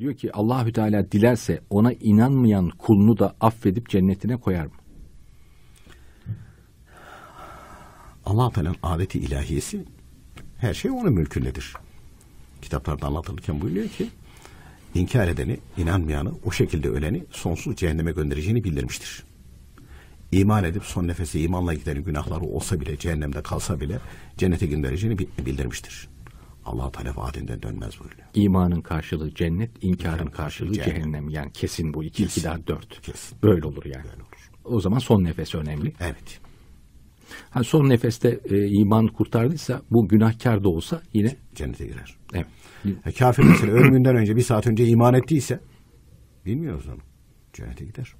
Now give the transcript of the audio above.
Diyor ki Allahü Teala dilerse ona inanmayan kulunu da affedip cennetine koyar mı? allah Teala'nın adeti ilahiyesi her şey onun mülkündedir. Kitaplarda anlatılırken buyuruyor ki inkar edeni, inanmayanı, o şekilde öleni sonsuz cehenneme göndereceğini bildirmiştir. İman edip son nefese imanla giden günahları olsa bile, cehennemde kalsa bile cennete göndereceğini bildirmiştir. Allah Teala vaadinden dönmez buyuruyor. İmanın karşılığı cennet, inkarın karşılığı cehennem. cehennem. Yani kesin bu. iki, kesin. iki daha dört. Kesin. Böyle olur yani. Böyle olur. O zaman son nefes önemli. Evet. Ha, son nefeste e, iman kurtardıysa bu günahkar da olsa yine cennete girer. Evet. E, kafir mesela ölümünden önce bir saat önce iman ettiyse bilmiyoruz onu. Cennete gider.